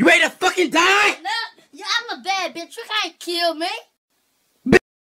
You ready to fucking die? No, yeah, I'm a bad bitch. You can't kill me.